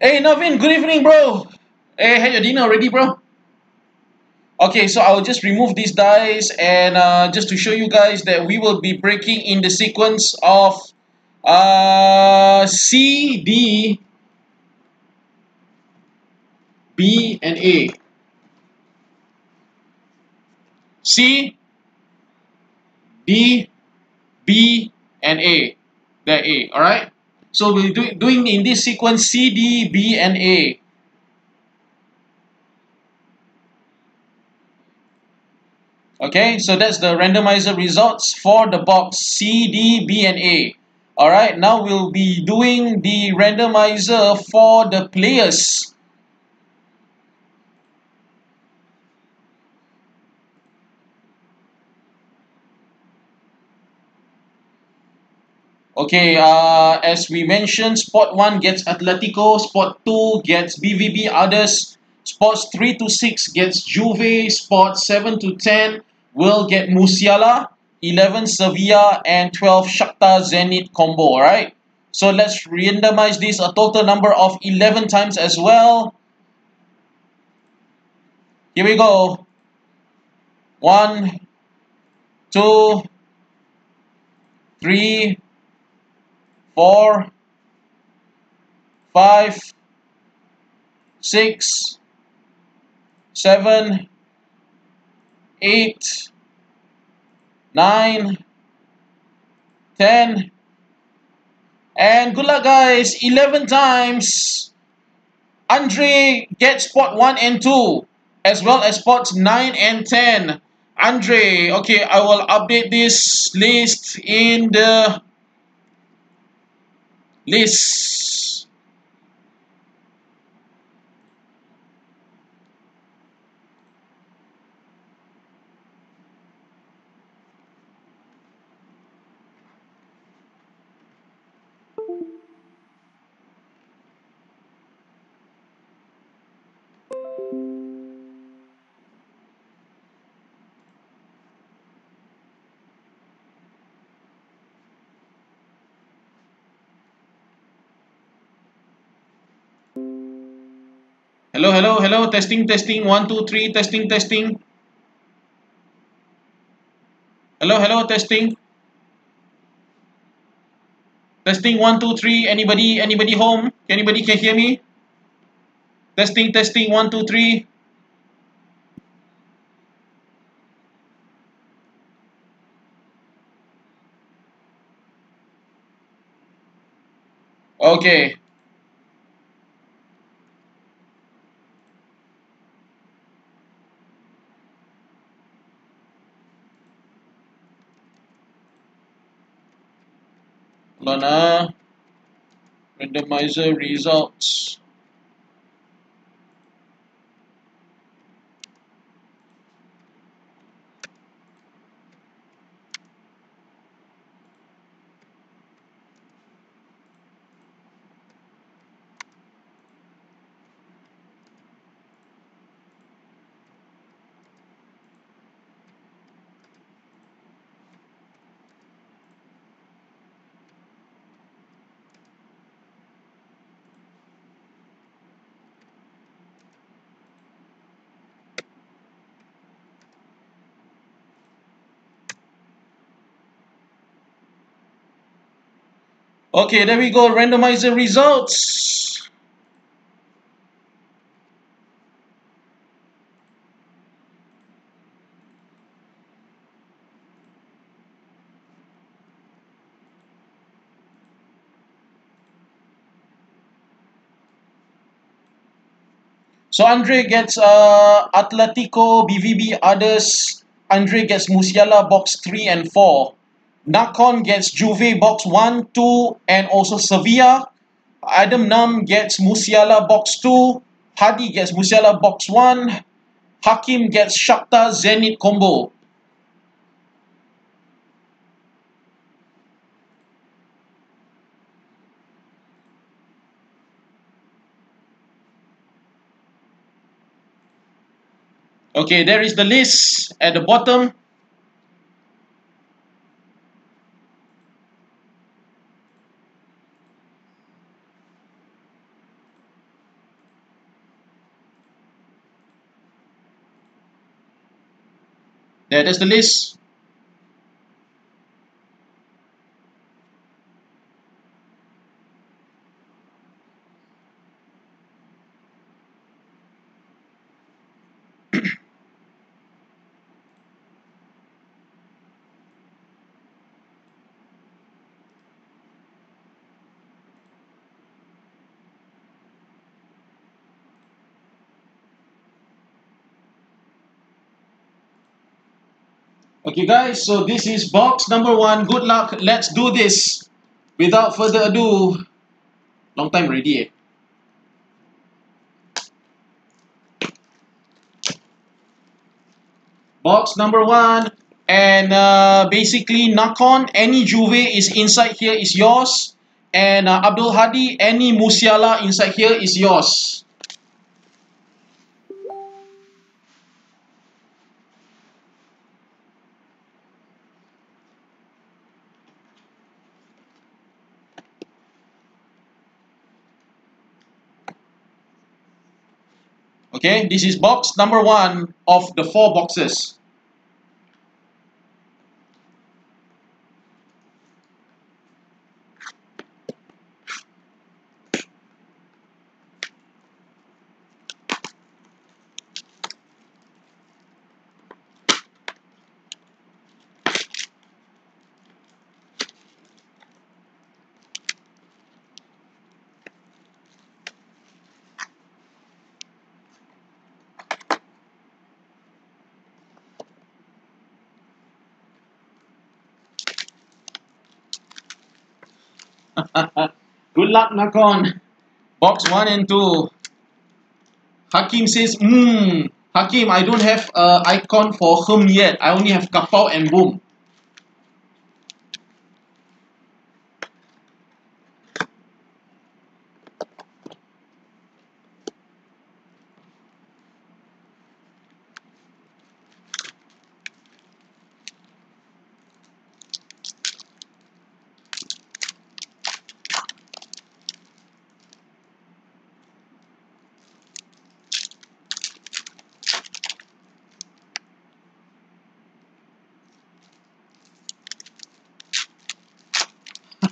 Hey, Navin, good evening, bro. Hey, had your dinner already, bro? Okay, so I'll just remove these dice and uh, just to show you guys that we will be breaking in the sequence of uh, C, D, B, and A. C, D, B, and A. That A, alright? So we're do, doing in this sequence C, D, B, and A. Okay, so that's the randomizer results for the box C, D, B, and A. Alright, now we'll be doing the randomizer for the players. Okay, uh, as we mentioned, Spot 1 gets Atletico, Spot 2 gets BVB others, Spots 3 to 6 gets Juve, Spot 7 to 10 will get Musiala, 11 Sevilla, and 12 Shakhtar Zenit combo, alright? So let's randomize this a total number of 11 times as well. Here we go. One, two, three, four, five, six, seven, eight, nine, ten, and good luck guys, 11 times. Andre gets spot 1 and 2, as well as spots 9 and 10. Andre, okay, I will update this list in the list. Hello, hello, hello, testing, testing, one, two, three, testing, testing. Hello, hello, testing. Testing, one, two, three, anybody, anybody home? Anybody can hear me? Testing, testing, one, two, three. Okay. Ah. Randomizer results. Okay, there we go. Randomizer results. So Andre gets uh, Atletico, BVB, others. Andre gets Musiala, box 3 and 4. Nakon gets Juve, box 1, 2, and also Sevilla. Adam Nam gets Musiala, box 2. Hadi gets Musiala, box 1. Hakim gets Shakhtar Zenit combo. Okay, there is the list at the bottom. There, that's the list. Okay guys, so this is box number one. Good luck. Let's do this. Without further ado. Long time already eh. Box number one. And uh, basically Nakon, any Juve is inside here is yours. And uh, Abdul Hadi, any Musiala inside here is yours. Okay, this is box number one of the four boxes. Good luck, Nakon. Box 1 and 2. Hakim says, hmm, Hakim, I don't have an icon for him yet. I only have Kapau and Boom.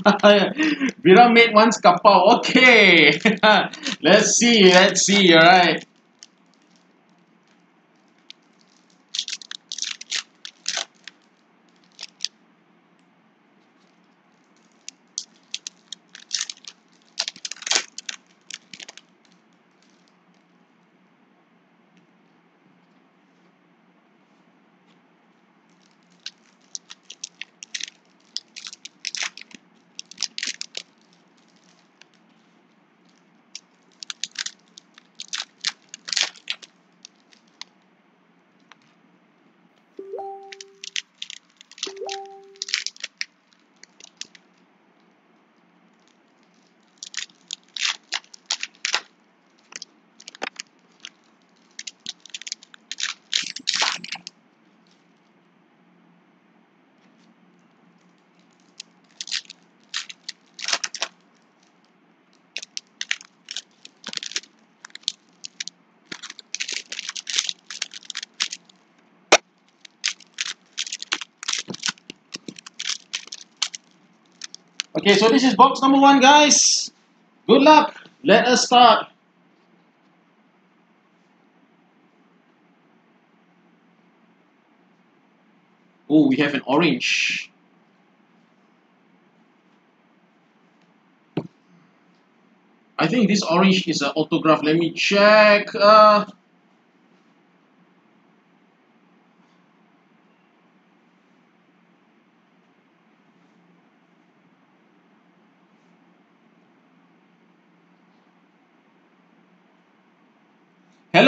Viram made once kapau. Okay. let's see. Let's see. All right. Okay, so this is box number one, guys. Good luck. Let us start. Oh, we have an orange. I think this orange is an autograph. Let me check. Uh,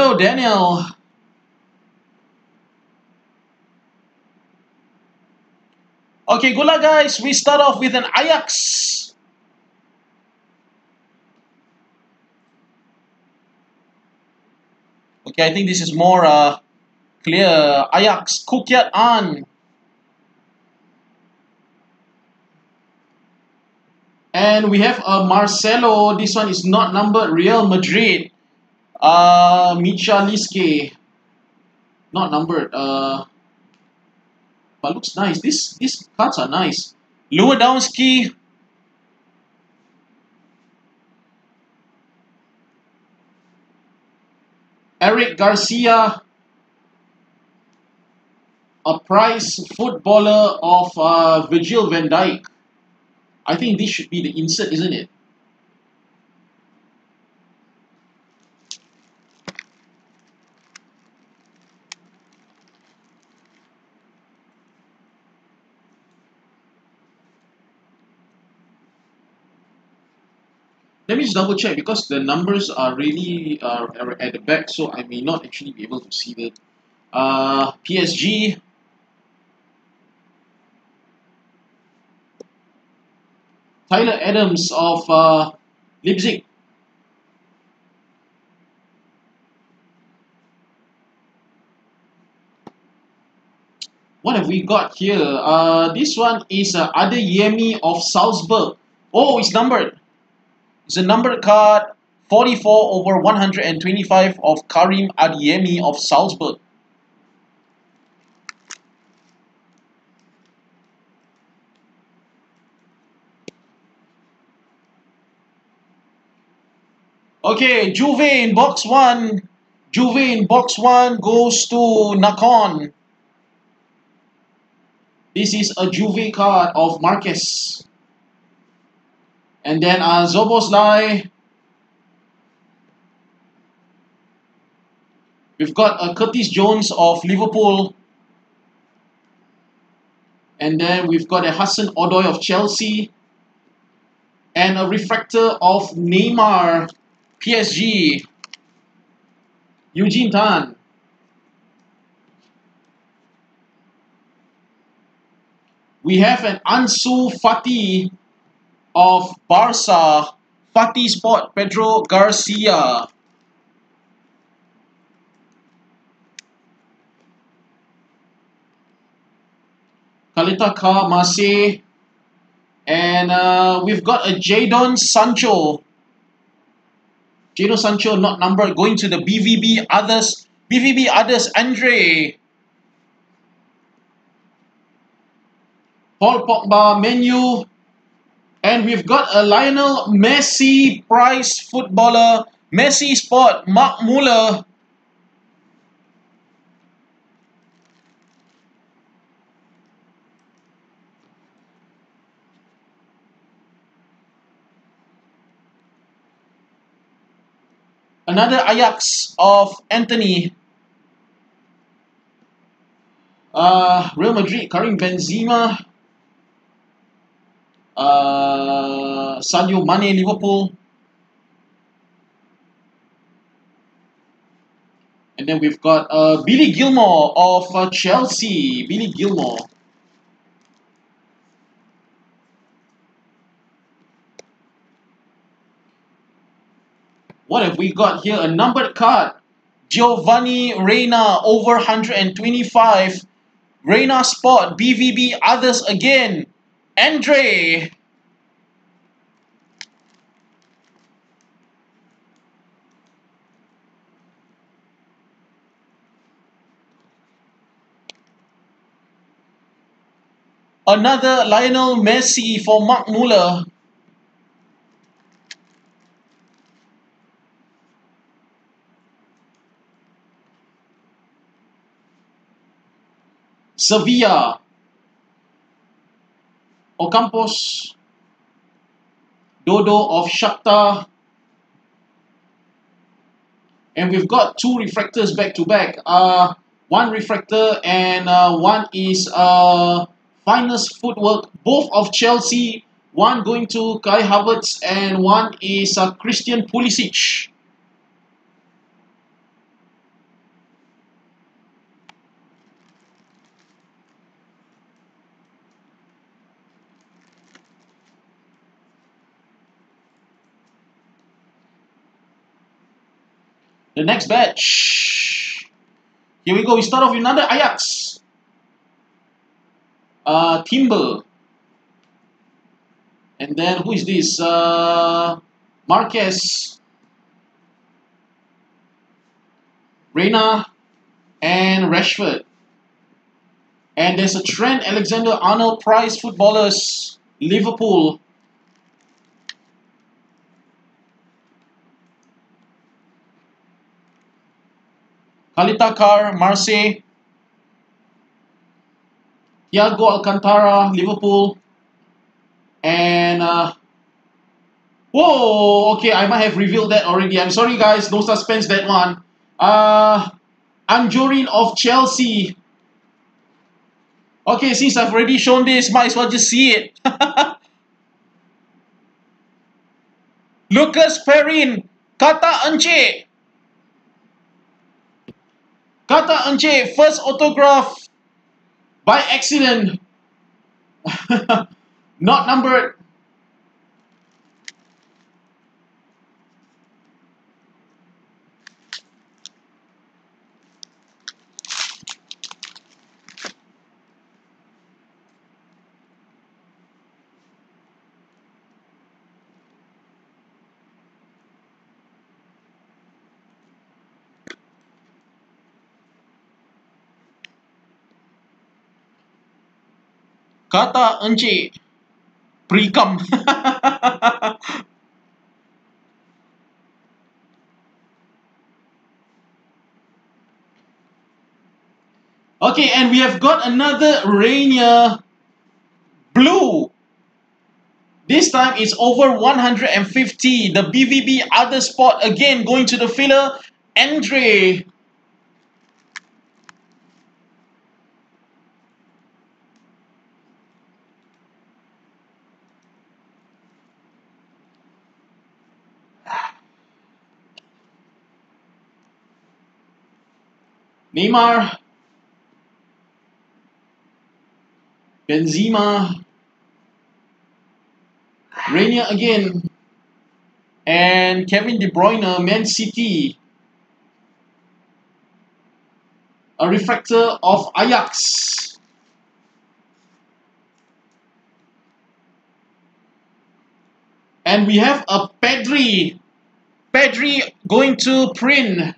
Hello, Daniel. Okay, good luck, guys. We start off with an Ajax. Okay, I think this is more uh, clear. Ajax, Koo Kiat An. And we have a Marcelo. This one is not numbered. Real Madrid. Uh, Michaliske. Not numbered. Uh, but looks nice. This these cards are nice. Lewandowski. Eric Garcia. A prize footballer of uh, Virgil van Dijk. I think this should be the insert, isn't it? Let me just double check because the numbers are really uh, are at the back, so I may not actually be able to see them. Uh, PSG. Tyler Adams of uh, Leipzig. What have we got here? Uh, this one is uh, Adeyemi of Salzburg. Oh, it's numbered. It's a numbered card 44 over 125 of Karim Adeyemi of Salzburg. Okay, Juve in box 1. Juve in box 1 goes to Nakon. This is a Juve card of Marquez. And then uh, Szoboszlai. We've got uh, Curtis Jones of Liverpool. And then we've got a Hudson Odoi of Chelsea. And a refractor of Neymar, PSG. Eugene Tan. We have an Ansu Fati of Barca, Fati Sport, Pedro Garcia. Kalita Ka Mase. And uh, we've got a Jadon Sancho. Jadon Sancho not numbered, going to the BVB others. BVB others, Andre. Paul Pogba, Menu, and we've got a Lionel Messi prize footballer, Messi Sport, Mark Muller. Another Ajax of Antony Uh, Real Madrid, Karim Benzema. Uh, Sadio Mane, Liverpool. And then we've got uh, Billy Gilmour of uh, Chelsea. Billy Gilmour. What have we got here? A numbered card. Giovanni Reyna over 125. Reyna spot. BVB, others again. Andre. Another Lionel Messi for Mark Muller. Sevilla. Ocampos. Dodo of Shakhtar. And we've got two refractors back to back. Uh, one refractor and uh, one is uh, finest footwork. Both of Chelsea. One going to Kai Havertz and one is uh, Christian Pulisic. The next batch. Here we go. We start off with another Ajax. Uh, Timber. And then who is this? Uh, Marquez. Reyna and Rashford. And there's a Trent Alexander-Arnold Prize footballers, Liverpool. Khalid Takar, Marseille. Thiago Alcantara, Liverpool. And, uh, whoa, okay, I might have revealed that already. I'm sorry, guys, no suspense that one. Uh, Anjorin of Chelsea. Okay, since I've already shown this, might as well just see it. Lucas Perrin, Kata Ence. Kata Ence, first autograph by accident. Not numbered. Kata Encik Precum. okay, and we have got another Reyna Blue. This time it's over 150. The BVB other spot again going to the filler. Andre Neymar, Benzema, Reyna again, and Kevin De Bruyne, Man City. A refractor of Ajax. And we have a Pedri. Pedri going to print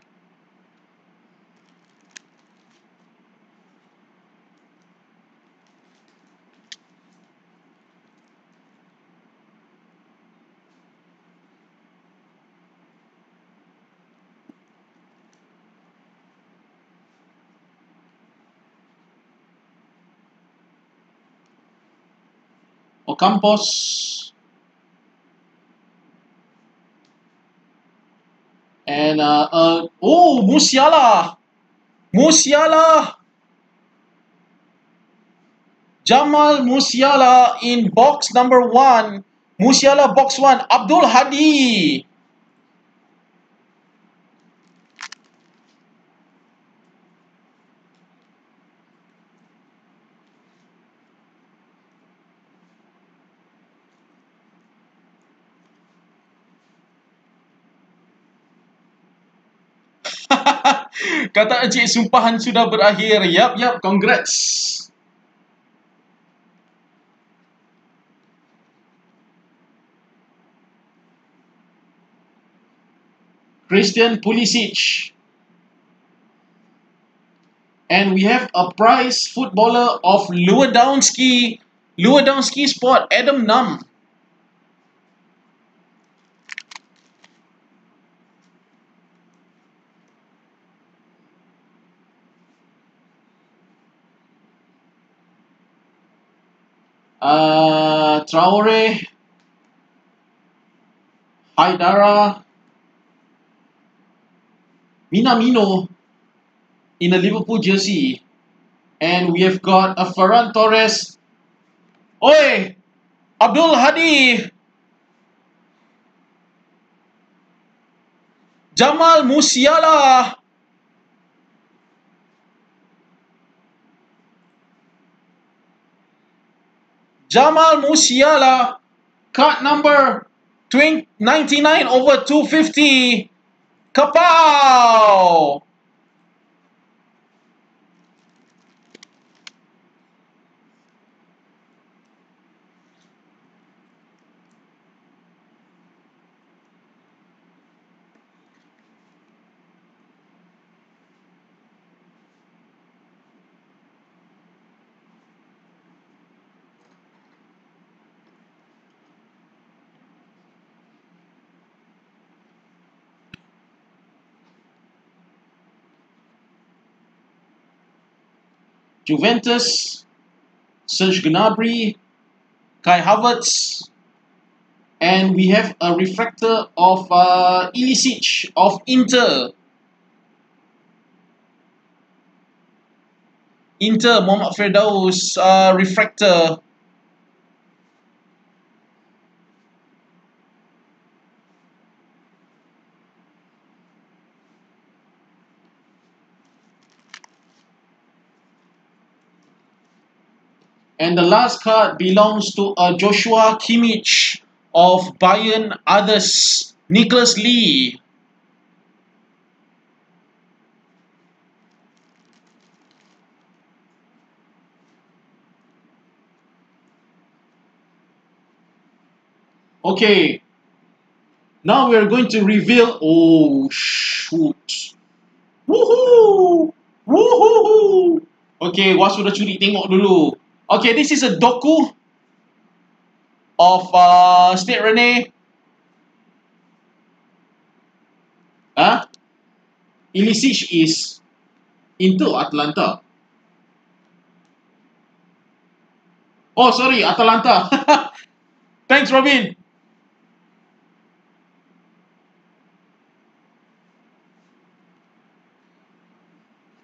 Ocampos. And, uh, uh, oh, Musiala. Musiala. Jamal Musiala in box number one. Musiala box one. Abdul Hadi. Kata Encik sumpahan sudah berakhir. Yap, yap, congrats. Christian Pulisic. And we have a prize footballer of Lewandowski. Lewandowski spot, Adam Num. Uh, Traore, Haidara, Minamino in a Liverpool jersey. And we have got a Ferran Torres. Oi! Abdul Hadi! Jamal Musiala! Jamal Musiala, card number 99 over 250. Kapow! Juventus, Serge Gnabry, Kai Havertz, and we have a refractor of uh, Ilicic of Inter. Inter, Mohamed Firdaus, uh, refractor. And the last card belongs to uh, Joshua Kimmich of Bayern Others, Nicholas Lee. Okay. Now we are going to reveal. Oh, shoot. Woohoo! Woohoo! Okay, was sudah curi tengok dulu. Okay, this is a doku of uh, Stade Rennes. Huh? Ilicic is into Atlanta. Oh, sorry, Atalanta. Thanks, Robin.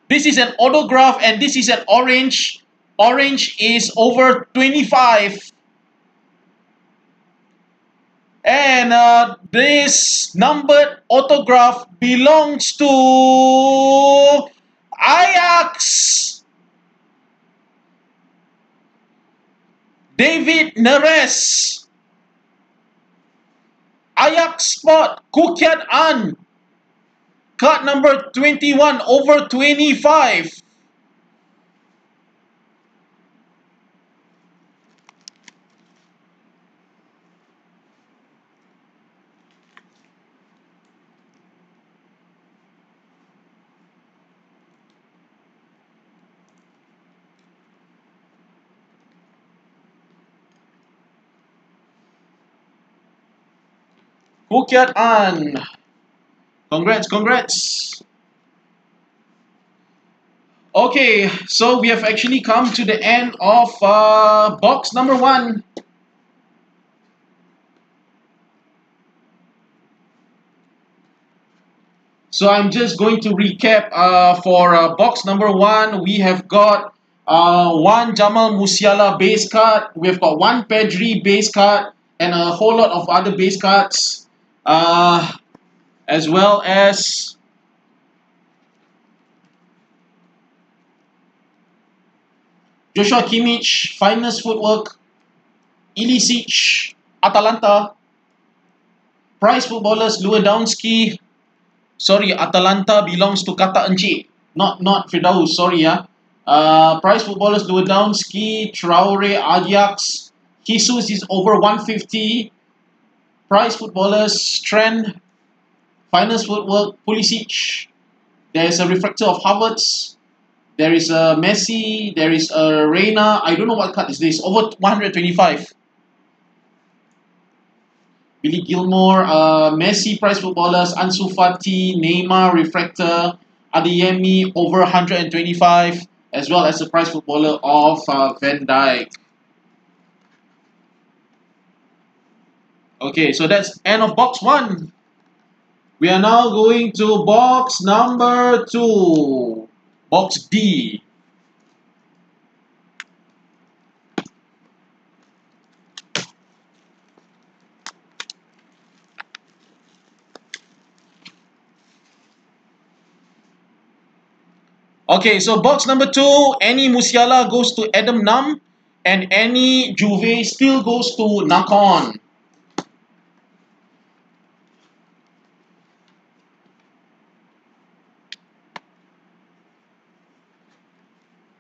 This is an autograph and this is an orange. Orange is over 25. And uh, this numbered autograph belongs to Ajax. David Neres. Ajax Sport. Kukiat An. Card number 21 over 25. Kukiat An. Congrats, congrats. Okay, so we have actually come to the end of uh, box number one. So I'm just going to recap uh, for uh, box number one. We have got uh, one Jamal Musiala base card. We've got one Pedri base card and a whole lot of other base cards. Uh, as well as Joshua Kimmich, finest footwork, Ilicic, Atalanta, prize footballers Lewandowski, sorry, Atalanta belongs to Kata Encik, not not Firdaus, sorry ya. Uh, prize footballers Lewandowski, Traore, Ajax, Jesus is over 150. Prize footballers Trent, Finest footwork, Pulisic. There's a refractor of Havertz. There is a Messi. There is a Reyna. I don't know what card is this. Over 125. Billy Gilmour, uh, Messi prize footballers, Ansu Fati, Neymar, Refractor, Adeyemi over 125, as well as the prize footballer of uh, Van Dijk. Okay, so that's end of box one. We are now going to box number two, box D. Okay, so box number two, any Musiala goes to Adam Nam, and any Juve still goes to Nakon.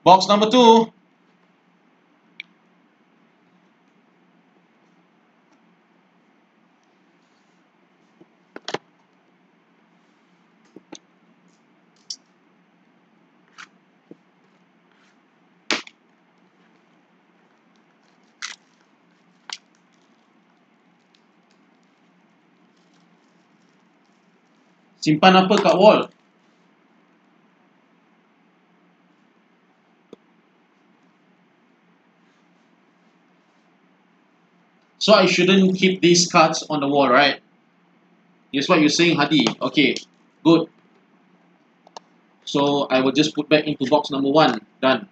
Box number two. Simpan apa kat wall? So I shouldn't keep these cards on the wall, right? Here's what you're saying, Hadi. Okay, good. So I will just put back into box number one. Done.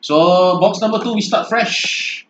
So box number two, we start fresh.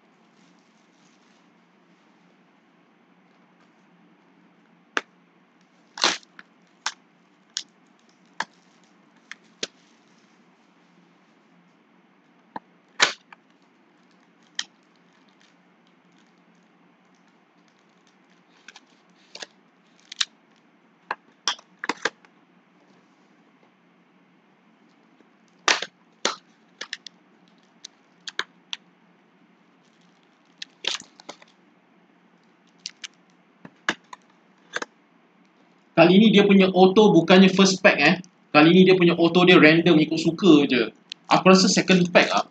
Kali ni dia punya auto bukannya first pack eh. Kali ni dia punya auto dia random ikut suka je. Aku rasa second pack ah.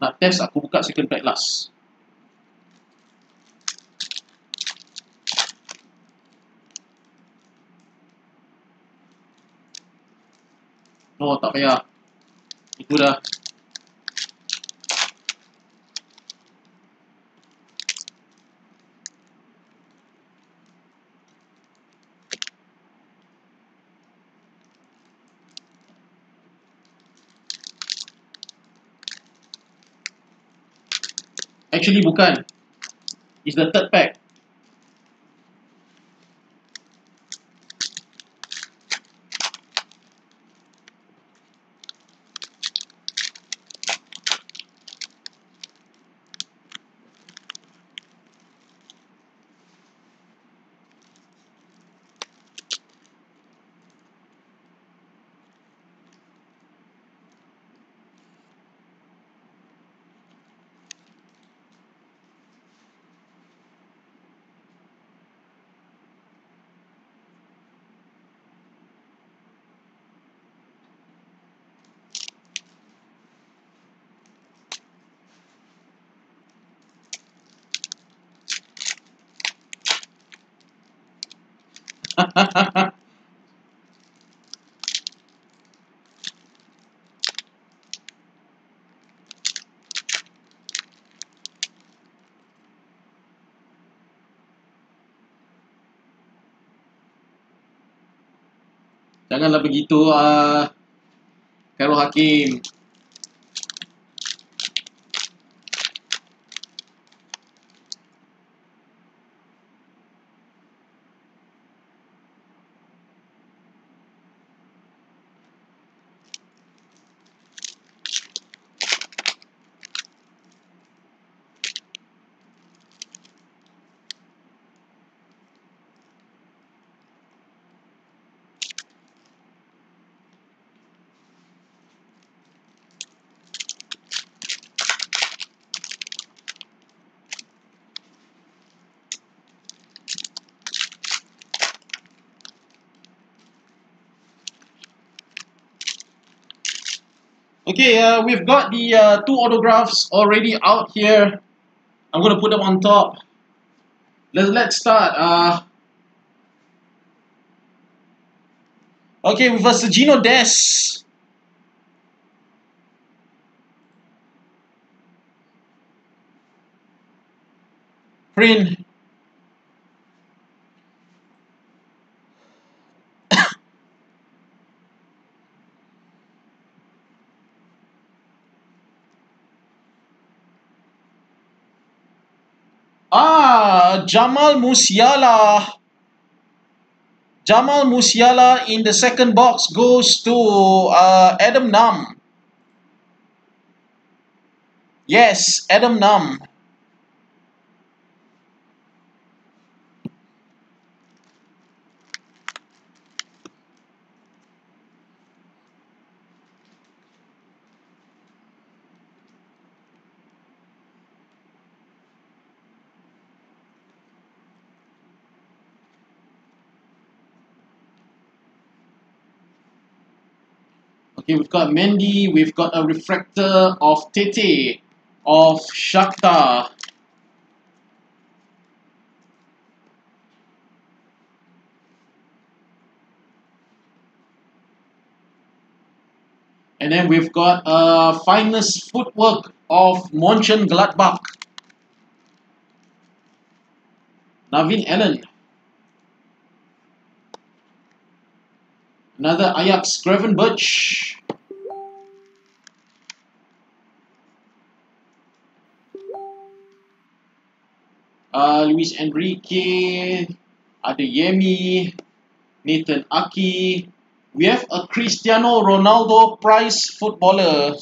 Nak test aku buka second pack last. Oh tak payah. Itu dah. Actually bukan. It's the third pack. Janganlah begitu. Uh, Khairul Hakim. Okay, uh, we've got the uh, two autographs already out here. I'm going to put them on top. Let's, let's start. Uh, okay, with a Sergiño Dest. Print Jamal Musiala. Jamal Musiala in the second box goes to uh, Adam Nam. Yes, Adam Nam. Okay, we've got Mendy, we've got a refractor of Tete of Shakhtar. And then we've got uh, finest footwork of Mönchengladbach. Navin Allen. Another Ajax Gravenberch. Uh, Luis Enrique, Adeyemi, Nathan Aké. We have a Cristiano Ronaldo prize footballer.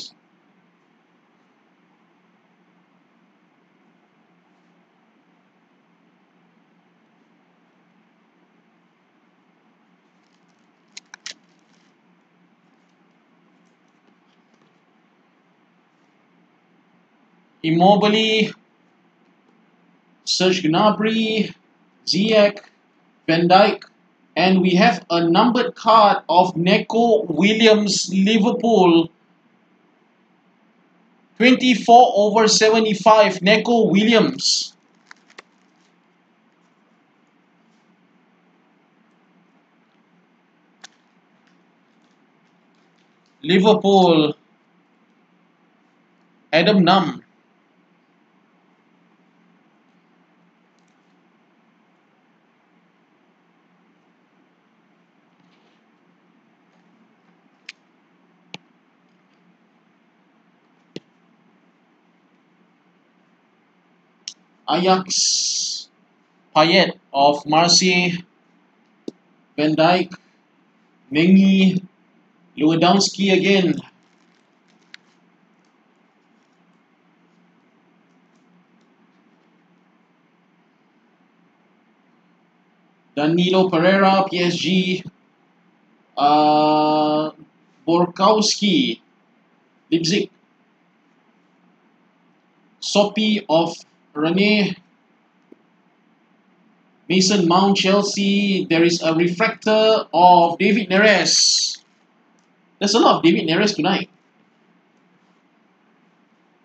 Immobile, Serge Gnabry, Ziyech, Van Dijk, and we have a numbered card of Neco Williams, Liverpool. 24 over 75, Neco Williams. Liverpool, Adam Num. Ajax, Payet of Marseille, Van Dijk, Mengi, Lewandowski again. Danilo Pereira, PSG. Uh, Borkowski, Leipzig. Sopi of Rene. Mason Mount, Chelsea. There is a refractor of David Neres. There's a lot of David Neres tonight.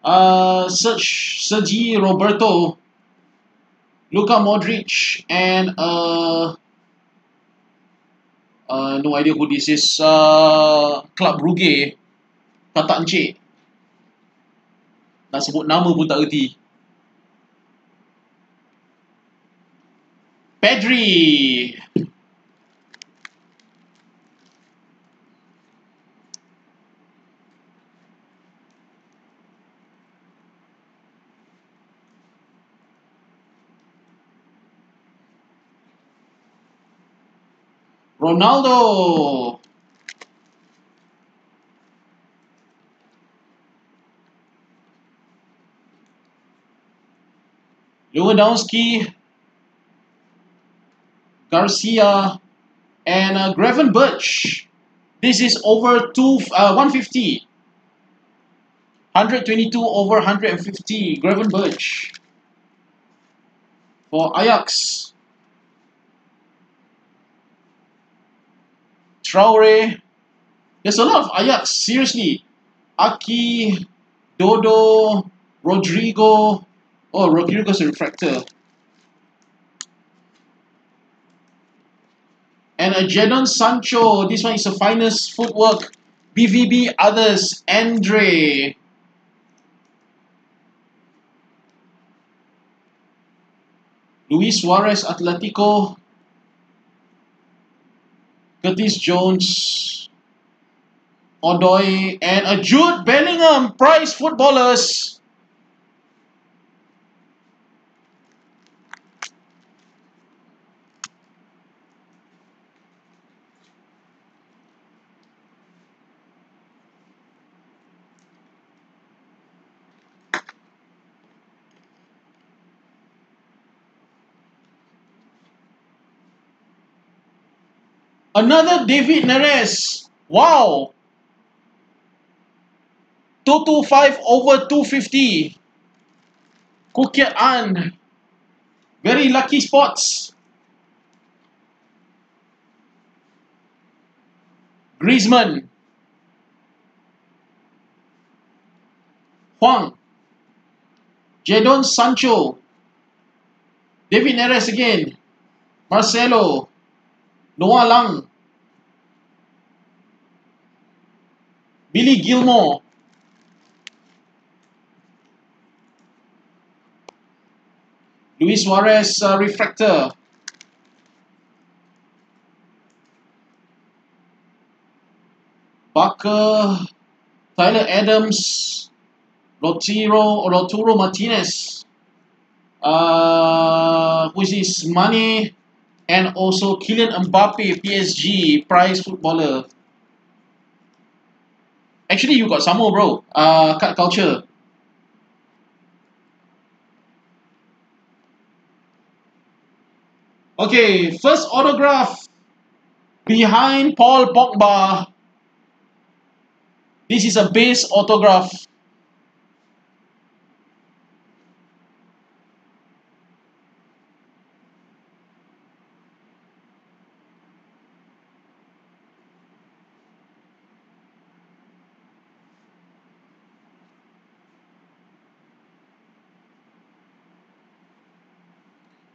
Uh, Serge, Sergi Roberto, Luka Modric, and uh, uh, no idea who this is. Uh, Club Brugge, Kata Encik. Nak sebut nama pun tak erti. Pedri. Ronaldo. Lewandowski. Garcia, and uh, Gravenberch. This is over two, uh, 150. 122 over 150, Gravenberch. For Ajax. Traore. There's a lot of Ajax, seriously. Aké, Dodo, Rodrigo. Oh, Rodrigo's a refractor. And a Jadon Sancho. This one is the finest footwork. BVB others. Andre. Luis Suarez Atletico. Curtis Jones. Odoi. And a Jude Bellingham. Prize footballers. Another David Neres. Wow. 225 over 250. Kukiat An. Very lucky spots. Griezmann. Huang. Jadon Sancho. David Neres again. Marcelo. Noah Lang. Billy Gilmour. Luis Suarez uh, refractor. Barker, Tyler Adams, Lotiro, Lautaro Martinez. Uh, who is this? Mane, and also Kylian Mbappe, PSG, prize footballer. Actually, you got some more, bro. Uh, card culture. Okay, first autograph behind Paul Pogba. This is a base autograph.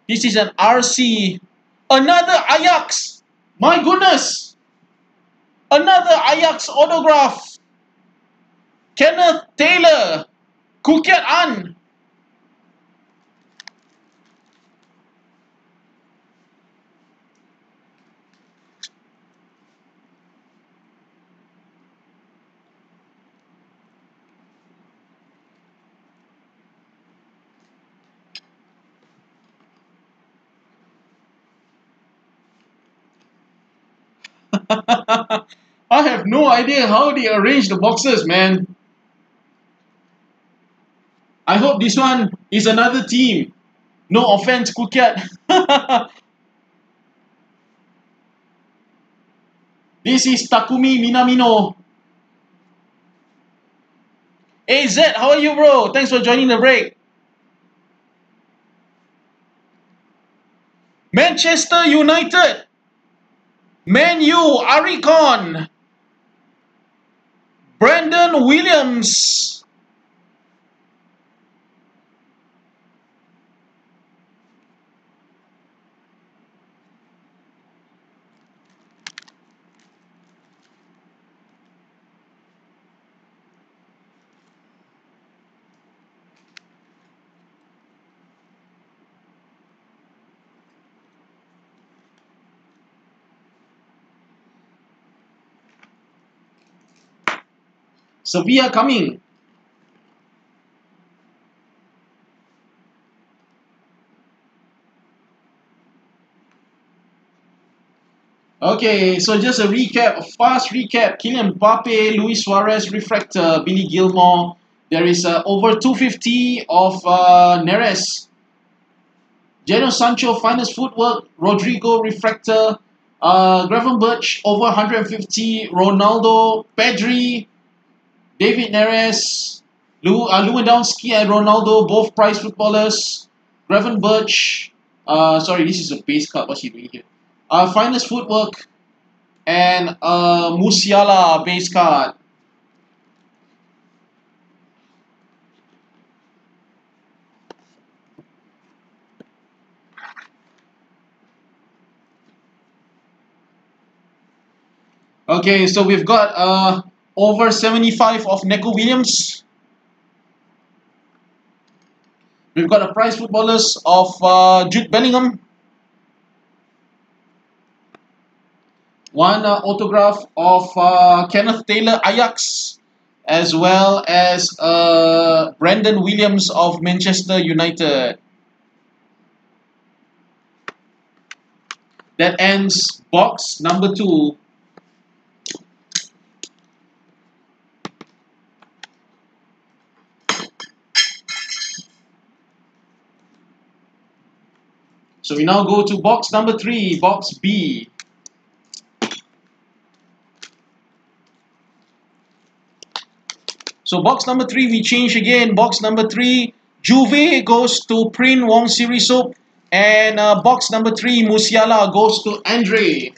This is an RC. Another Ajax. My goodness. Another Ajax autograph. Kenneth Taylor. Khoo Kiat An. I have no idea how they arrange the boxes, man. I hope this one is another team. No offense, Khoo Kiat. this is Takumi Minamino. Hey Zed, how are you, bro? Thanks for joining the break. Manchester United. Man U, Aricon. Brandon Williams. Sevilla coming. Okay, so just a recap, a fast recap. Kylian Mbappe, Luis Suarez, Refractor, Billy Gilmour. There is uh, over 250 of uh, Neres. Jadon Sancho, finest footwork. Rodrigo, Refractor. Uh, over 150. Ronaldo, Pedri, David Neres, Lew, uh, Lewandowski and Ronaldo, both prize footballers. Gravenberch, uh, sorry, this is a base card. What's he doing here? Uh, finest footwork and uh, Musiala base card. Okay, so we've got uh, over 75 of Neco Williams. We've got a prize footballers of uh, Jude Bellingham. One uh, autograph of uh, Kenneth Taylor Ajax, as well as uh, Brandon Williams of Manchester United. That ends box number two. So we now go to box number three, box B. So box number three, we change again. Box number three, Juve goes to Prin Wong Sirisop. And uh, box number three, Musiala goes to Andre.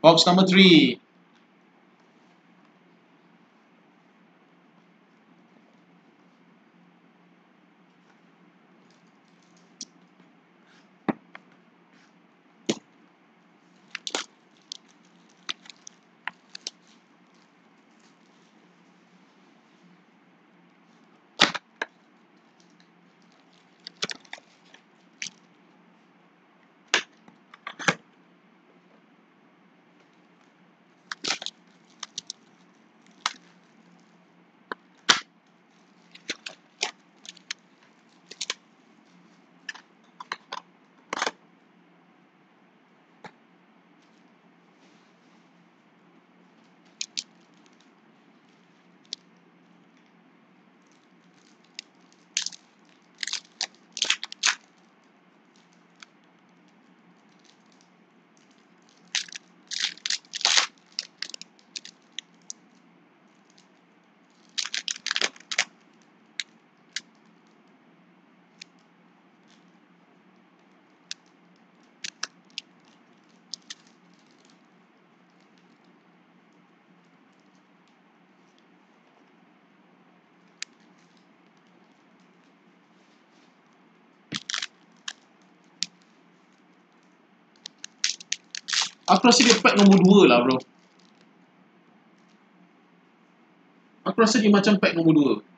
Box number three. Aku rasa dia pack nombor 2 lah bro. Aku rasa dia macam pack nombor 2.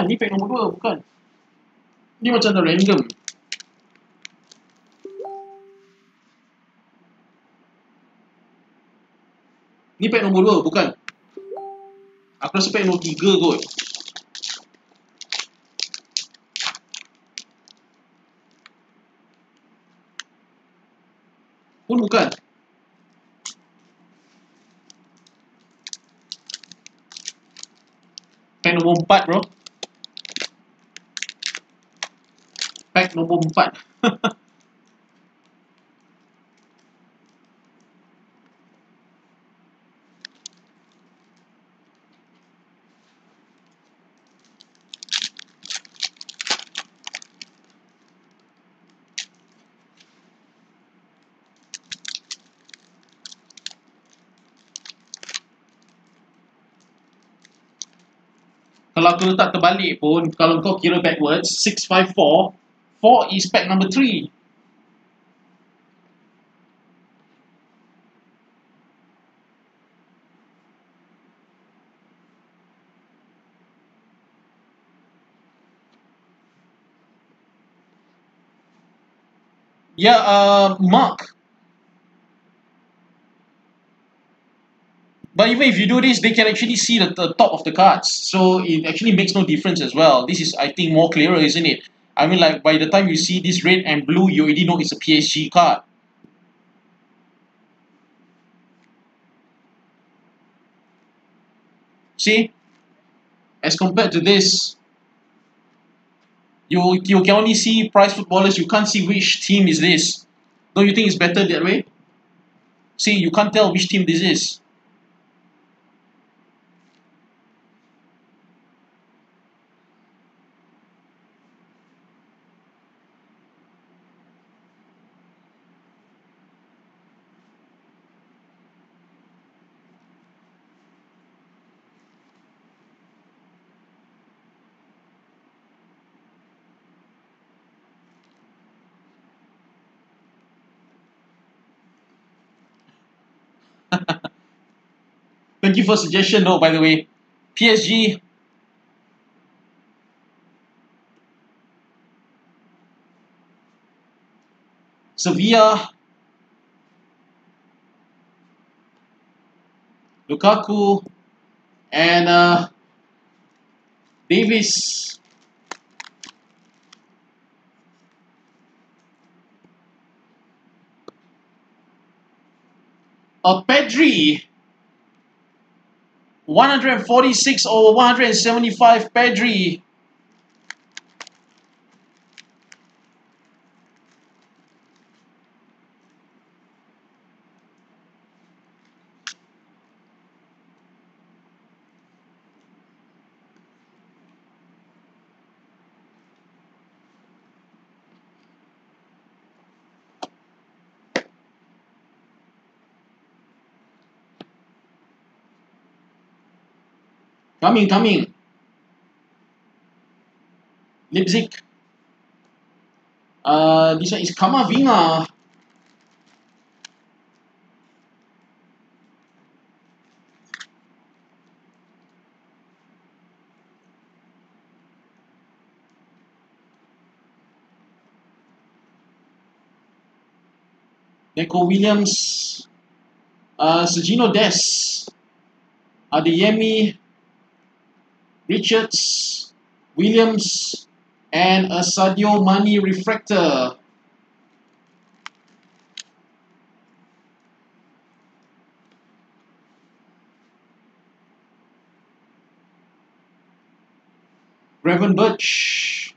Bukan, ni pack nombor 2, bukan. Ni macam dah random. Ni pack nombor 2, bukan. Aku rasa pack nombor 3 kot. Pun bukan. Pack nombor 4 bro. Pack nombor 4. kalau aku letak terbalik pun, kalau kau kira backwards, 654, 4 is pack number 3. Yeah, uh, Mark. But even if you do this, they can actually see the, the top of the cards. So it actually makes no difference as well. This is, I think, more clearer, isn't it? I mean, like, by the time you see this red and blue, you already know it's a PSG card. See? As compared to this, you, you can only see prize footballers, you can't see which team is this. Don't you think it's better that way? See, you can't tell which team this is. Thank you for suggestion though, by the way. PSG. Sevilla. Lukaku. And uh, Davies. Uh, Pedri. 146 over 175 Pedri. Coming, coming. Leipzig. Uh, this one is Kamavinga. Neco Williams. Uh, Sergino Des. Adeyemi. Richards, Williams, and a Sadio Mane refractor. Gravenberch.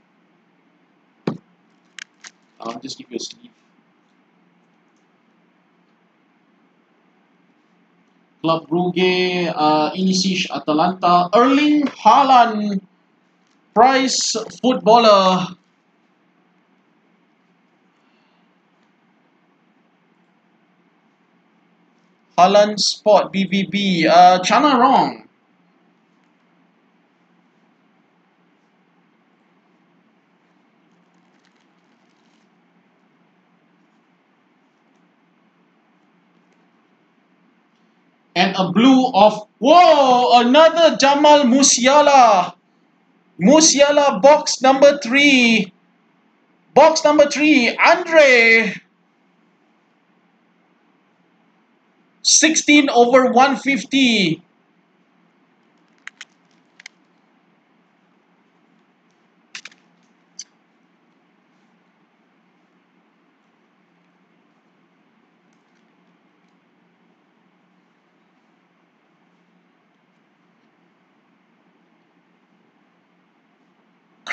I'll just give you a sleeve. Club Brugge, uh, Inisic, Atalanta, Erling Haaland, prize footballer. Haaland Sport BVB, uh, China wrong. And a blue of whoa another Jamal Musiala. Musiala box number 3 box number 3 Andre. 16 over 150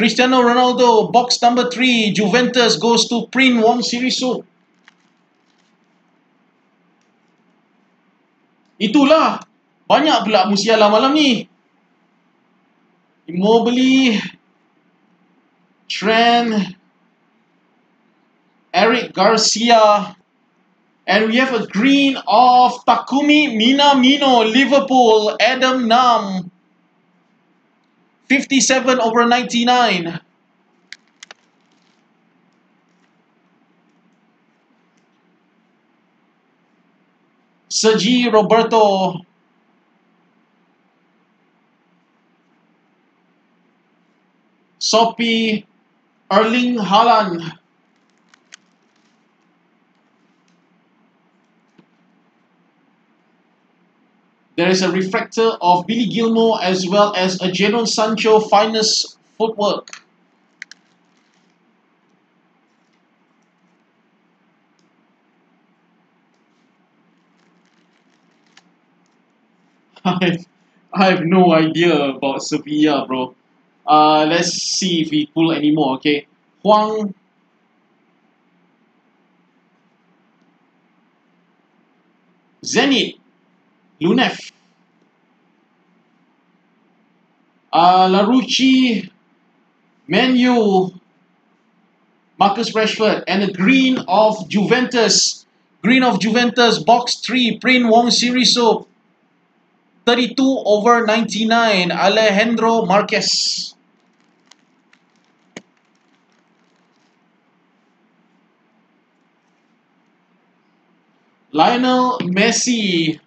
Cristiano Ronaldo, box number 3, Juventus goes to Prin Wong Sirisu. Itulah. Banyak pula Musiala malam ni. Immobile. Trent. Eric Garcia. And we have a green of Takumi Minamino, Liverpool, Adam Nam. 57 over 99. Sergi Roberto. Sophie Erling Haaland. There is a refractor of Billy Gilmour as well as a Jadon Sancho finest footwork. I have, I have no idea about Sevilla, bro. Uh, let's see if we pull any more, okay? Huang Zenit Lunef. Uh, Larouci Menu Marcus Rashford and a green of Juventus. Green of Juventus box 3 Prin Wong Siriso. 32 over 99 Alejandro Marqués. Lionel Messi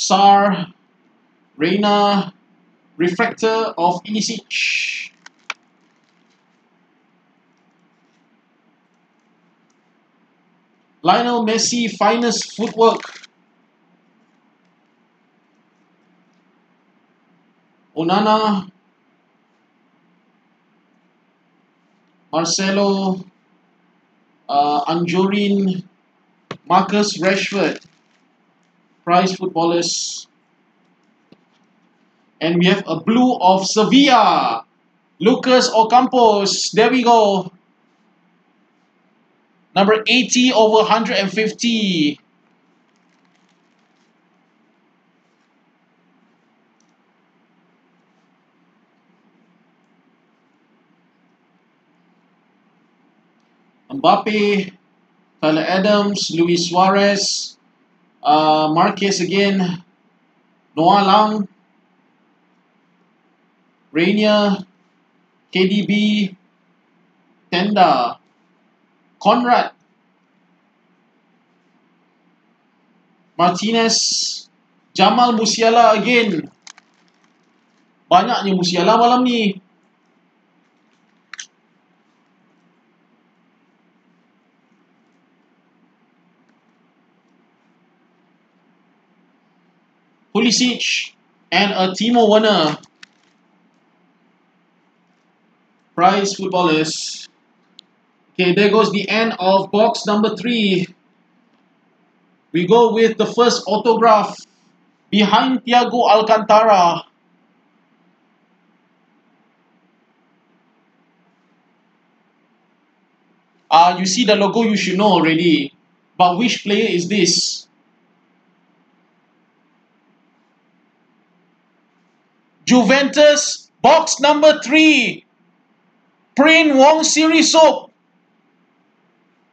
Sar Reyna Refractor of Inisic Lionel Messi finest footwork. Onana Marcelo uh, Anjorin Marcus Rashford prize footballers. And we have a blue of Sevilla Lucas Ocampos. There we go. Number 80 over 150. Mbappe, Tyler Adams, Luis Suarez, uh, Marquez again, Noah Lang, Rainier, KDB, Tenda, Conrad. Martinez. Jamal Musiala again. Banyaknya Musiala malam ni Pulisic and a Timo Werner. Prize footballers. Okay, there goes the end of box number three. We go with the first autograph behind Thiago Alcantara. Uh, you see the logo, you should know already. But which player is this? Juventus, box number 3. Prin Wong Sirisop.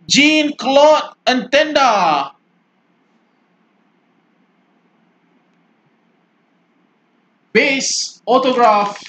Jean-Claude Ntenda. Base autograph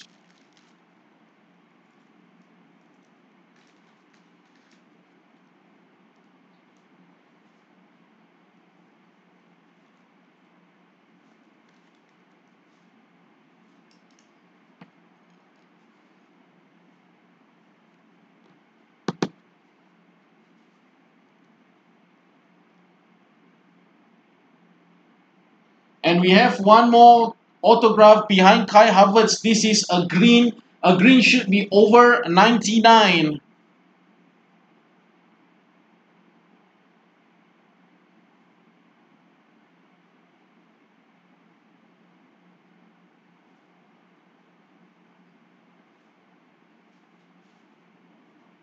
And we have one more autograph behind Kai Havertz. This is a green. A green should be over 99.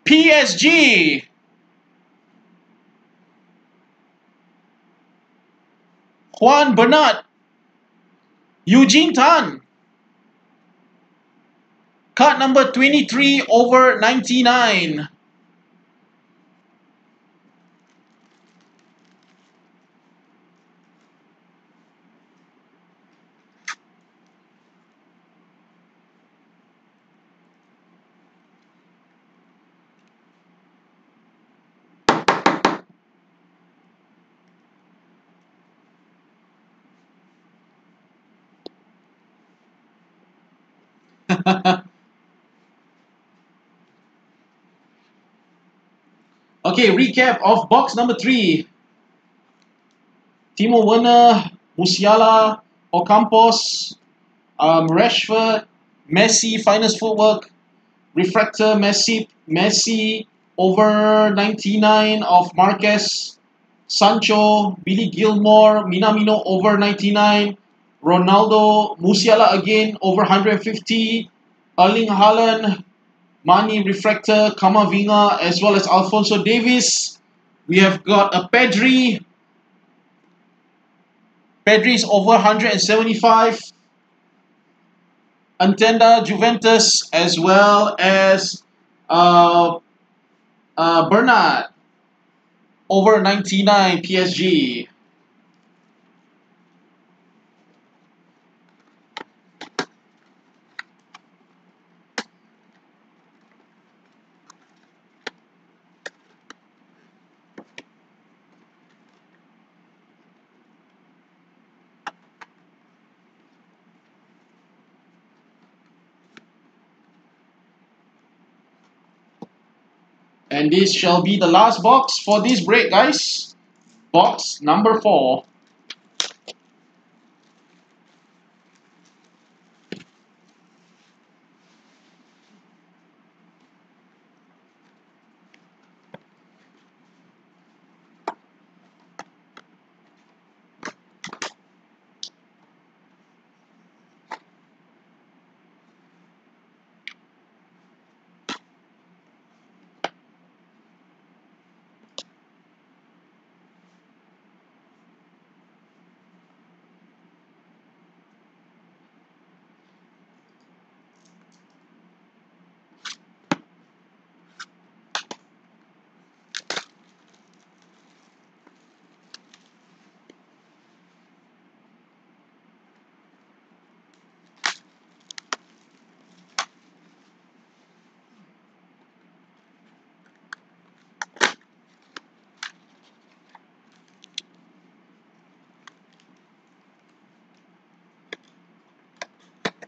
PSG. Juan Bernat. Eugene Tan. Card number 23 over 99. okay, recap of box number three. Timo Werner, Musiala, Ocampos, um, Rashford, Messi, finest footwork, Refractor, Messi, Messi, over 99 of Marqués, Sancho, Billy Gilmour, Minamino, over 99, Ronaldo, Musiala again, over 150, Erling Haaland, Mane Refractor, Kamavinga, as well as Alphonso Davies. We have got a Pedri. Pedri is over 175. Ntenda Juventus, as well as uh, uh, Bernat, over 99 PSG. And this shall be the last box for this break, guys. Box number four.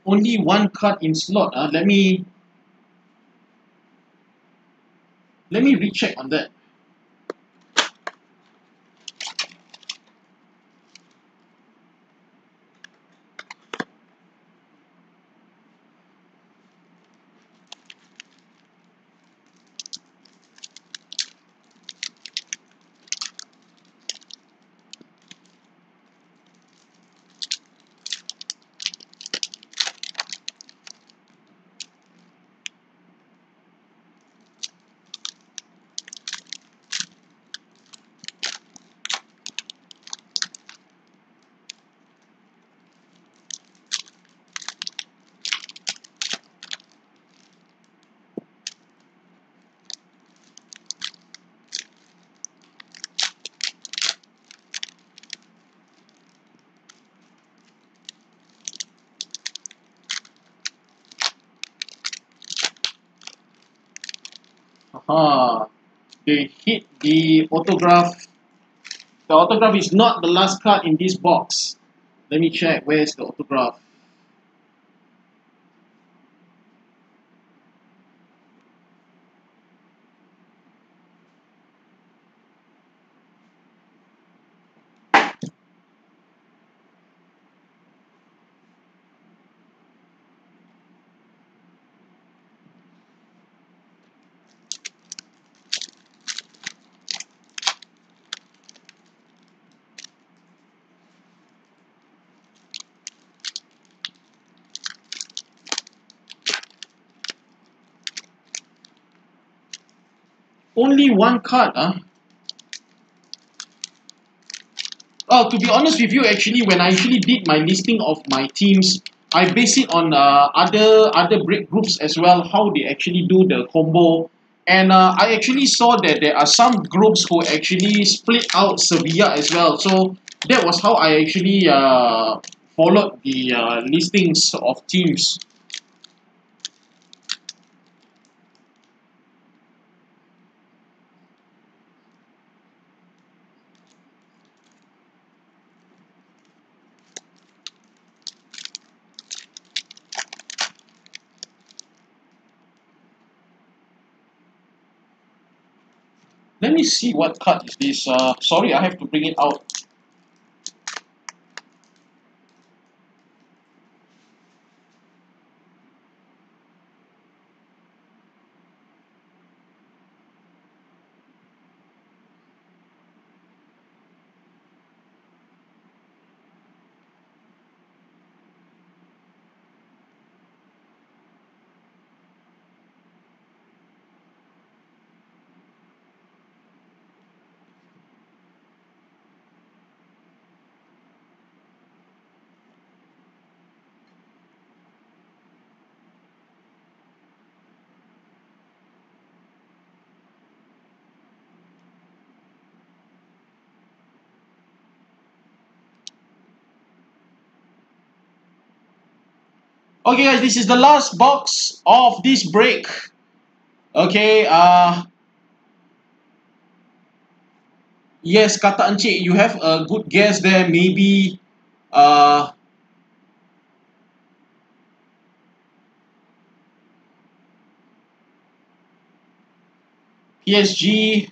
Only one card in slot. Uh, let me let me recheck on that. Aha. They hit the autograph. The autograph is not the last card in this box. Let me check. Where's the autograph? Only one card, huh? Oh, to be honest with you, actually, when I actually did my listing of my teams, I base it on uh, other other break groups as well, how they actually do the combo. And uh, I actually saw that there are some groups who actually split out Sevilla as well. So that was how I actually uh, followed the uh, listings of teams. Let me see what card is this. Uh, sorry, I have to bring it out. Okay, guys, this is the last box of this break. Okay, uh, yes, kata Encik, you have a good guess there. Maybe, uh, PSG,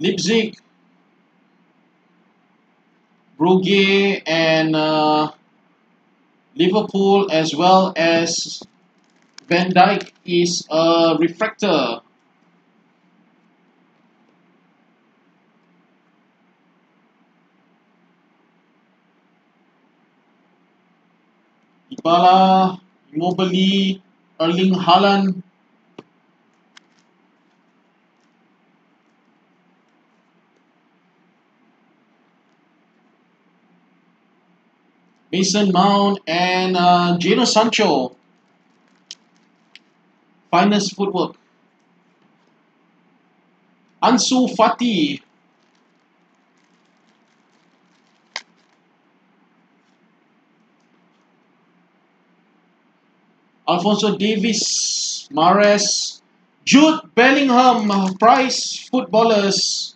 Leipzig, Brugge, and uh, Liverpool as well as Van Dijk is a refractor. Dybala, Immobile, Erling Haaland, Mason Mount, and uh, Sancho. Finest footwork. Ansu Fati. Alphonso Davies, Mares, Jude Bellingham, Price Footballers.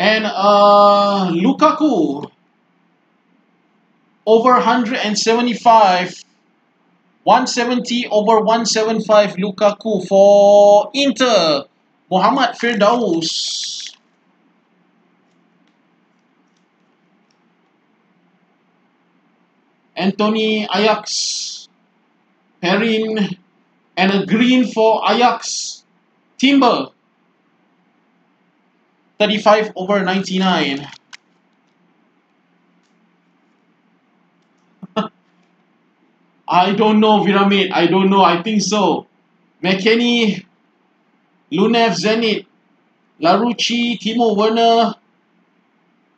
And uh, Lukaku over 175. 170 over 175 Lukaku for Inter. Muhammad Firdaus. Anthony Ajax. Perrin. And a green for Ajax. Timber. 35 over 99. I don't know, Viramid. I don't know. I think so. McKennie, Lunev Zenit, Larucci, Timo Werner,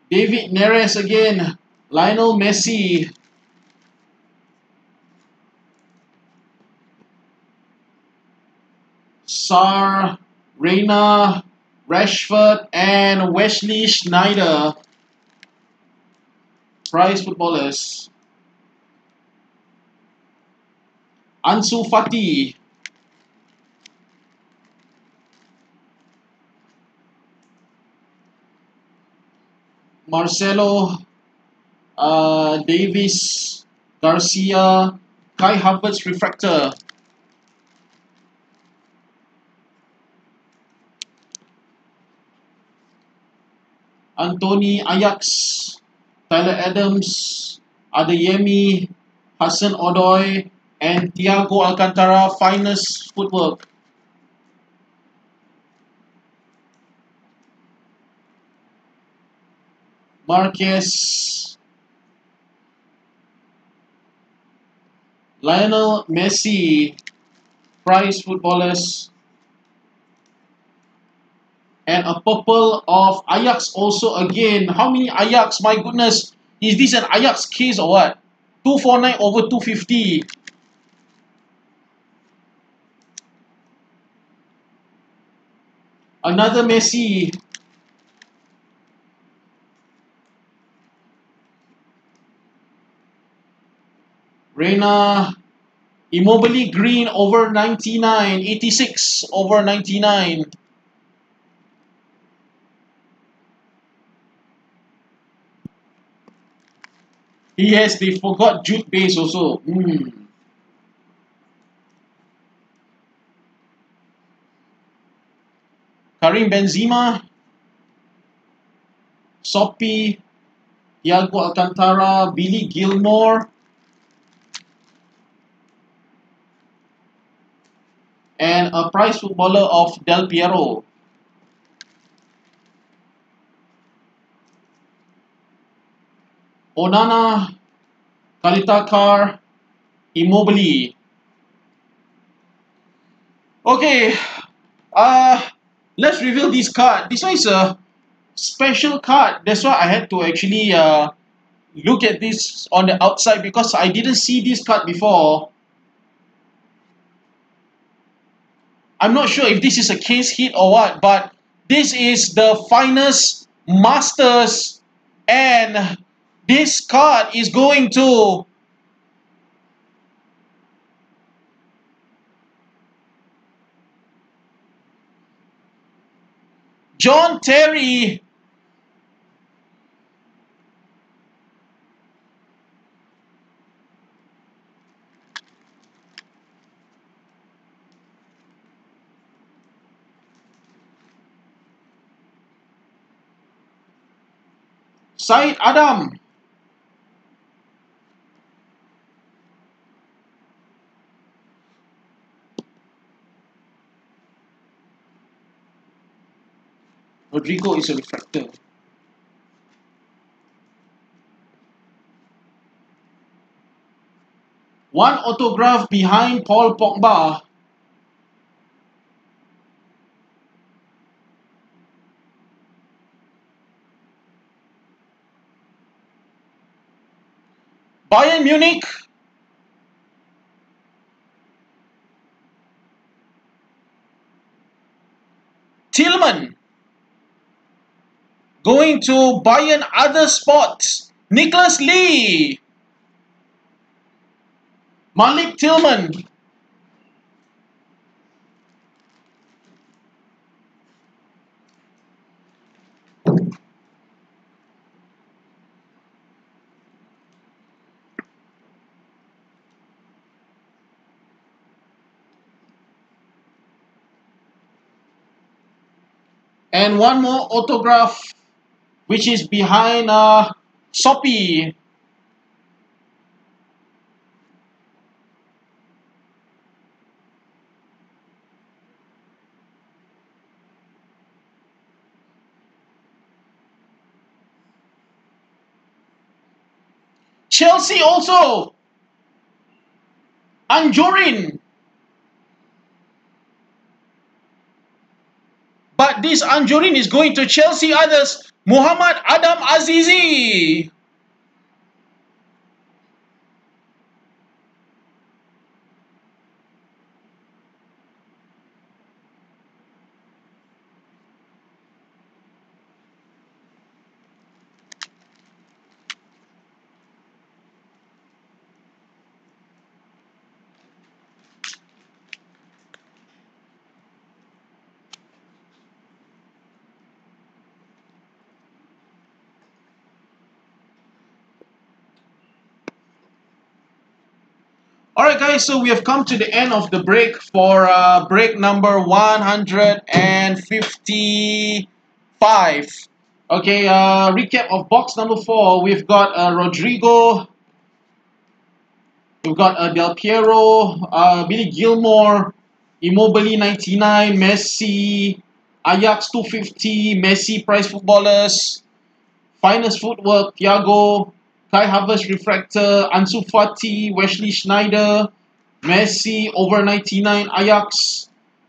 David Neres again, Lionel Messi, Sar, Reyna, Rashford, and Wesley Sneijder. Prize footballers. Ansu Fati. Marcelo uh, Davies, Garcia, Kai Havertz Refractor. Anthony Ajax, Tyler Adams, Adeyemi, Hudson Odoi, and Thiago Alcantara finest footwork. Marquez, Lionel Messi, prize footballers, and a purple of Ajax also again. How many Ajax? My goodness, is this an Ajax case or what? 249 over 250. Another Messi. Reyna Immobile Green over 99, 86 over 99. Yes, they forgot Jude Base also. Mm. Karim Benzema, Soppy, Thiago Alcantara, Billy Gilmour, and a prize footballer of Del Piero. Onana, Kalitakar, Immobile. Okay, uh, let's reveal this card. This one is a special card. That's why I had to actually uh, look at this on the outside because I didn't see this card before. I'm not sure if this is a case hit or what, but this is the finest Masters and this card is going to John Terry. Said Adam Rodrigo is a refractor. One autograph behind Paul Pogba. Bayern Munich. Tillman going to Bayern other spots. Nicholas Lee. Malik Tillman. And one more autograph which is behind uh, Soppy. Chelsea also. Anjorin. But this Anjorin is going to Chelsea others. Muhammad Adam Azizi. So we have come to the end of the break for uh, break number 155. Okay, uh, recap of box number 4. We've got uh, Rodrigo, we've got uh, Del Piero, uh, Billy Gilmour, Immobile 99, Messi, Ajax 250, Messi prize footballers, finest footwork, Thiago, Kai Havertz Refractor, Ansu Fati, Wesley Sneijder, Messi, over 99, Ajax,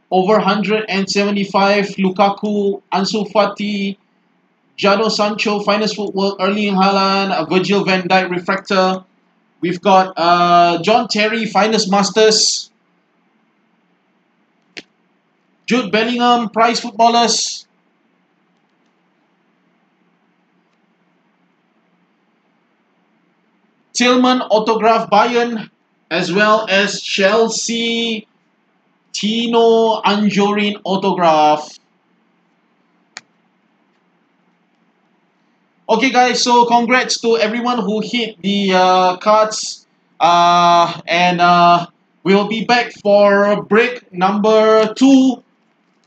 over 175, Lukaku, Ansu Fati, Jadon Sancho, Finest Footwork, Erling Haaland, Virgil van Dijk Refractor. We've got uh, John Terry, Finest Masters, Jude Bellingham, Prize Footballers, Tillman autograph Bayern, as well as Chelsea Tino Anjorin autograph. Okay guys, so congrats to everyone who hit the uh, cards uh, and uh, we'll be back for break number two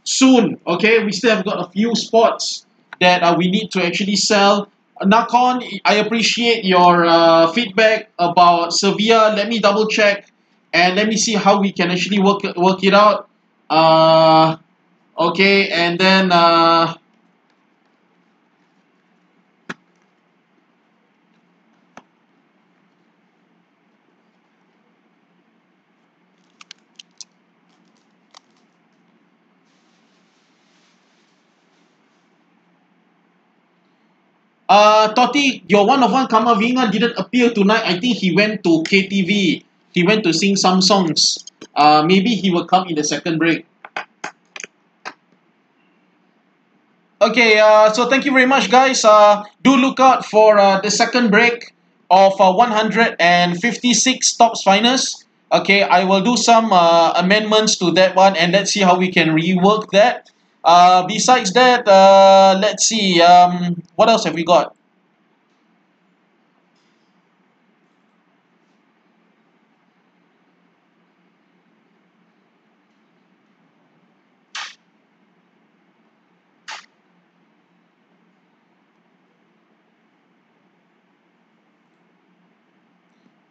soon. Okay, we still have got a few spots that uh, we need to actually sell Nakon, I appreciate your uh, feedback about Sevilla. Let me double check and let me see how we can actually work work it out. Uh, okay, and then uh, Uh, Totti, your one of one Camavinga didn't appear tonight. I think he went to KTV. He went to sing some songs. Uh, maybe he will come in the second break. Okay, uh, so thank you very much, guys. Uh, do look out for uh, the second break of uh, 156 Topps Finest. Okay, I will do some uh, amendments to that one and let's see how we can rework that. Uh, besides that, uh, let's see. Um, what else have we got?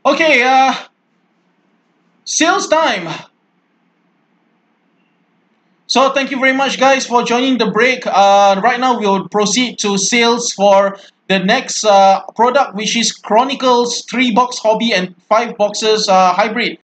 Okay, uh, sales time. So thank you very much guys for joining the break. Uh, right now we'll proceed to sales for the next uh, product which is Chronicles 3 box hobby and 5 boxes uh, hybrid.